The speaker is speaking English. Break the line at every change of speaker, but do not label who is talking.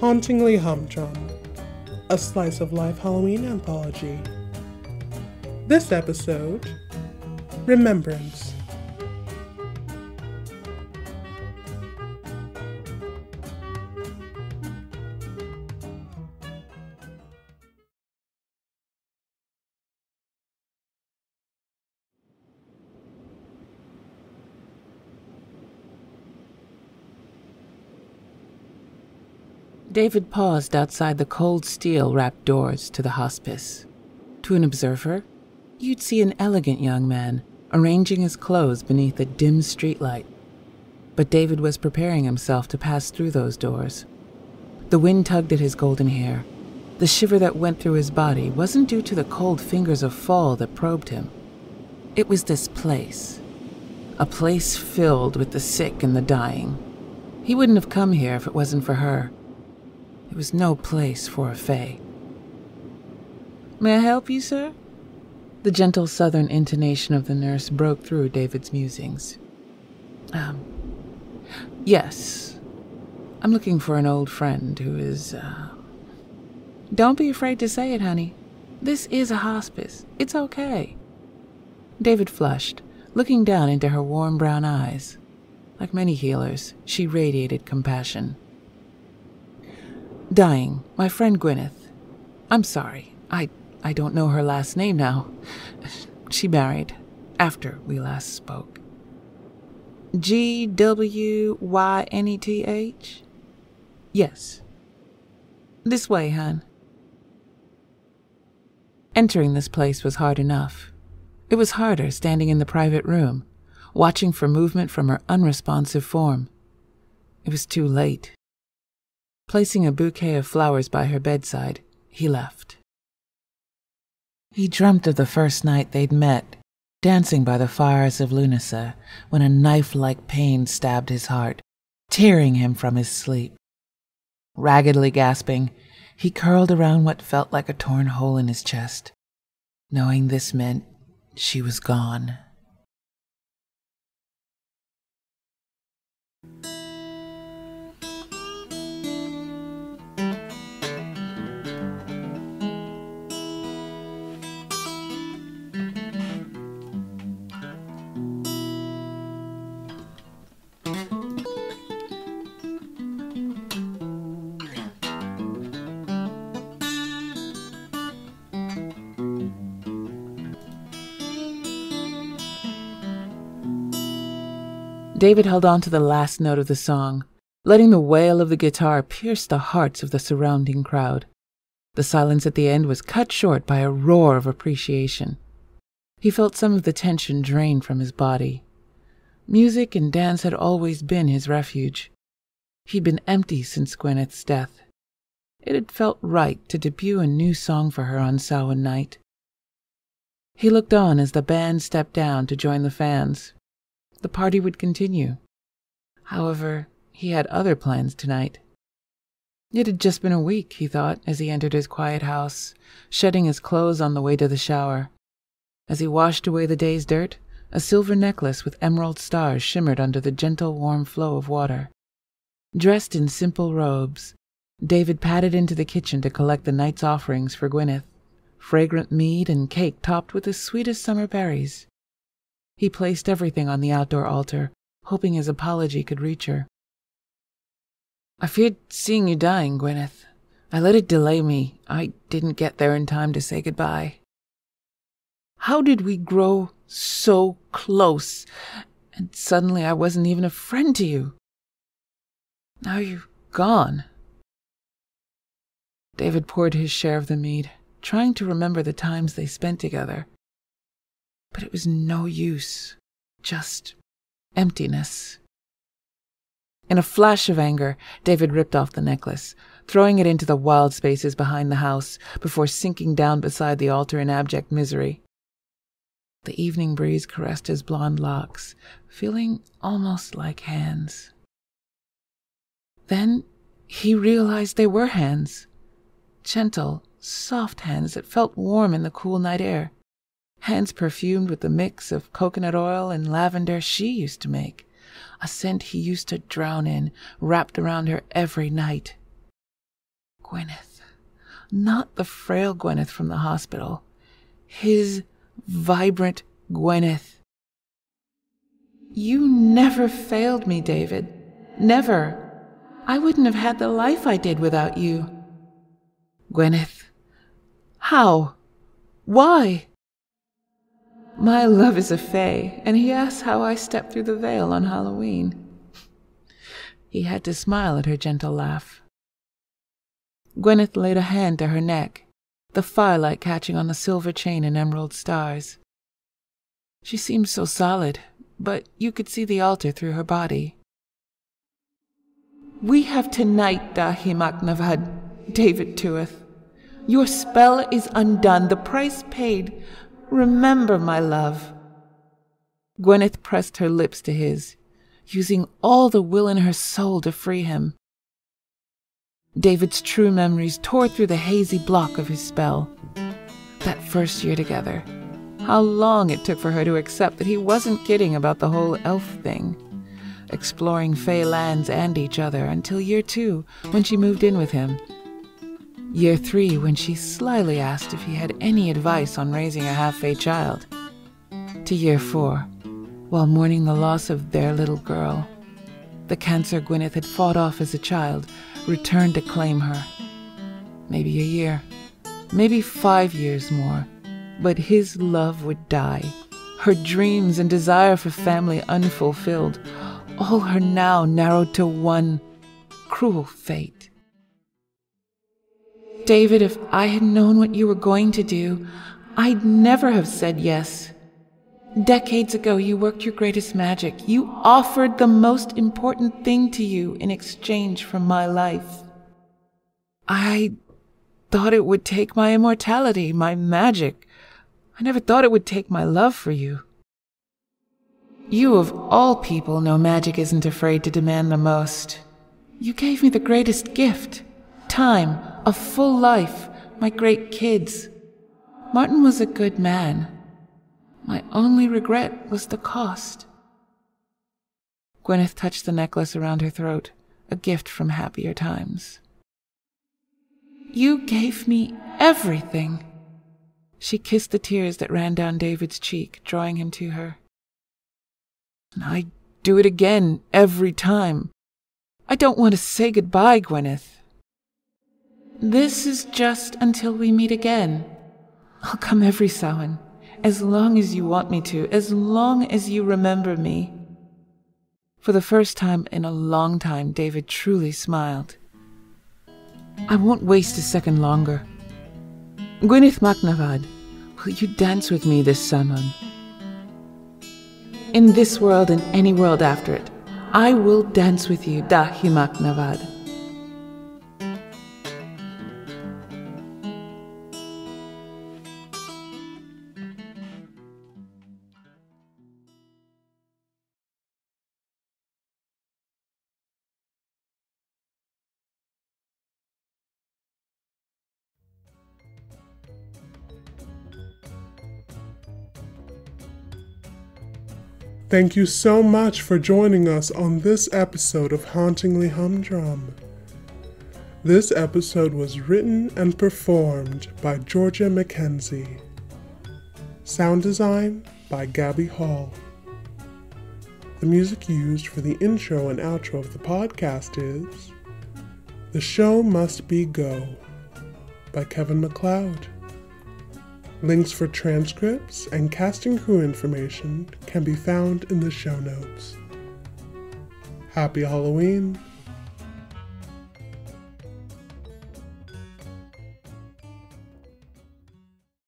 Hauntingly Humdrum, a slice of life Halloween anthology. This episode, Remembrance.
David paused outside the cold steel wrapped doors to the hospice. To an observer, you'd see an elegant young man arranging his clothes beneath a dim streetlight. But David was preparing himself to pass through those doors. The wind tugged at his golden hair. The shiver that went through his body wasn't due to the cold fingers of fall that probed him. It was this place. A place filled with the sick and the dying. He wouldn't have come here if it wasn't for her. Was no place for a Fay. May I help you, sir? The gentle southern intonation of the nurse broke through David's musings. Um, yes. I'm looking for an old friend who is, uh... Don't be afraid to say it, honey. This is a hospice. It's okay. David flushed, looking down into her warm brown eyes. Like many healers, she radiated compassion. Dying, my friend Gwyneth. I'm sorry. I I don't know her last name now. She married after we last spoke. G W Y N E T H? Yes. This way, hon. Entering this place was hard enough. It was harder standing in the private room, watching for movement from her unresponsive form. It was too late. Placing a bouquet of flowers by her bedside, he left. He dreamt of the first night they'd met, dancing by the fires of Lunasa, when a knife like pain stabbed his heart, tearing him from his sleep. Raggedly gasping, he curled around what felt like a torn hole in his chest, knowing this meant she was gone. David held on to the last note of the song, letting the wail of the guitar pierce the hearts of the surrounding crowd. The silence at the end was cut short by a roar of appreciation. He felt some of the tension drain from his body. Music and dance had always been his refuge. He'd been empty since Gwyneth's death. It had felt right to debut a new song for her on Samhain night. He looked on as the band stepped down to join the fans, the party would continue. However, he had other plans tonight. It had just been a week, he thought, as he entered his quiet house, shedding his clothes on the way to the shower. As he washed away the day's dirt, a silver necklace with emerald stars shimmered under the gentle, warm flow of water. Dressed in simple robes, David padded into the kitchen to collect the night's offerings for Gwyneth fragrant mead and cake topped with the sweetest summer berries. He placed everything on the outdoor altar, hoping his apology could reach her. I feared seeing you dying, Gwyneth. I let it delay me. I didn't get there in time to say goodbye. How did we grow so close, and suddenly I wasn't even a friend to you? Now you're gone. David poured his share of the mead, trying to remember the times they spent together. But it was no use, just emptiness. In a flash of anger, David ripped off the necklace, throwing it into the wild spaces behind the house before sinking down beside the altar in abject misery. The evening breeze caressed his blond locks, feeling almost like hands. Then he realized they were hands. Gentle, soft hands that felt warm in the cool night air hands perfumed with the mix of coconut oil and lavender she used to make, a scent he used to drown in, wrapped around her every night. Gwyneth. Not the frail Gwyneth from the hospital. His vibrant Gwyneth. You never failed me, David. Never. I wouldn't have had the life I did without you. Gwyneth. How? Why? My love is a fae, and he asks how I stepped through the veil on Halloween. He had to smile at her gentle laugh. Gwyneth laid a hand to her neck, the firelight catching on the silver chain and emerald stars. She seemed so solid, but you could see the altar through her body. We have tonight, Dahimak Navad, David Tuath. Your spell is undone, the price paid. Remember, my love. Gwyneth pressed her lips to his, using all the will in her soul to free him. David's true memories tore through the hazy block of his spell. That first year together. How long it took for her to accept that he wasn't kidding about the whole elf thing. Exploring Fey lands and each other until year two, when she moved in with him. Year three, when she slyly asked if he had any advice on raising a half Fey child. To year four, while mourning the loss of their little girl. The cancer Gwyneth had fought off as a child returned to claim her. Maybe a year, maybe five years more, but his love would die. Her dreams and desire for family unfulfilled, all her now narrowed to one cruel fate. David, if I had known what you were going to do, I'd never have said yes. Decades ago, you worked your greatest magic. You offered the most important thing to you in exchange for my life. I thought it would take my immortality, my magic. I never thought it would take my love for you. You, of all people, know magic isn't afraid to demand the most. You gave me the greatest gift time, a full life, my great kids. Martin was a good man. My only regret was the cost. Gwyneth touched the necklace around her throat, a gift from happier times. You gave me everything. She kissed the tears that ran down David's cheek, drawing him to her. I'd do it again every time. I don't want to say goodbye, Gwyneth. This is just until we meet again. I'll come every Samhain as long as you want me to, as long as you remember me. For the first time in a long time, David truly smiled. I won't waste a second longer. Gwyneth MacNavad, will you dance with me this Samhain? In this world and any world after it, I will dance with you, Dahi MacNavad.
Thank you so much for joining us on this episode of Hauntingly Humdrum. This episode was written and performed by Georgia McKenzie. Sound design by Gaby Hall. The music used for the intro and outro of the podcast is The Show Must Be Go by Kevin MacLeod. Links for transcripts and casting crew information can be found in the show notes. Happy Halloween!